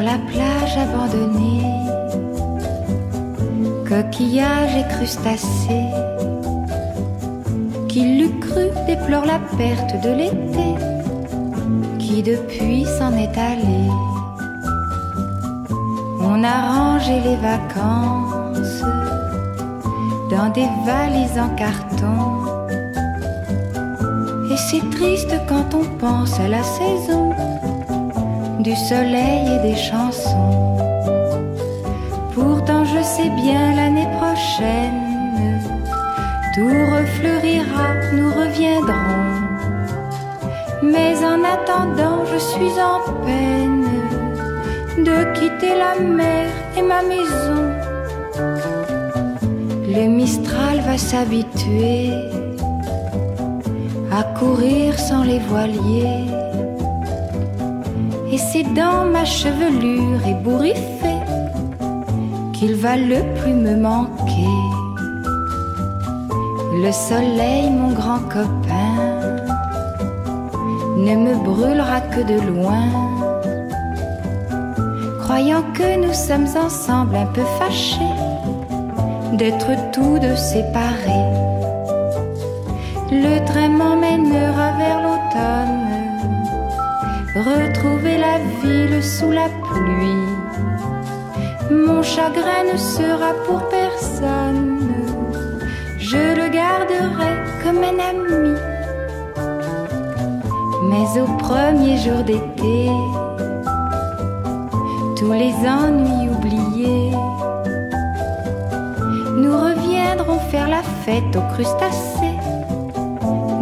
plage abandonnée, coquillages et crustacés, qui l'eût cru déplore la perte de l'été, qui depuis s'en est allé. On a rangé les vacances dans des valises en carton. Et c'est triste quand on pense à la saison du soleil et des chansons. Pourtant je sais bien l'année prochaine, tout refleurira, nous reviendrons. Mais en attendant, je suis en peine de quitter la mer et ma maison. Le Mistral va s'habituer à courir sans les voiliers. Et c'est dans ma chevelure ébouriffée qu'il va le plus me manquer. Le soleil, mon grand copain, ne me brûlera que de loin. Croyant que nous sommes ensemble un peu fâchés d'être tous deux séparés. Le train m'emmènera vers l'automne, retrouver la ville sous la pluie. Mon chagrin ne sera pour personne, je le garderai comme un ami. Mais au premier jour d'été, tous les ennuis oubliés, nous reviendrons faire la fête aux crustacés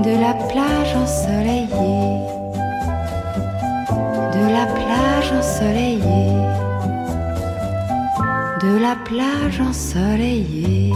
de la plage ensoleillée, plage ensoleillée, de la plage ensoleillée.